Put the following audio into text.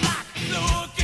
block looking.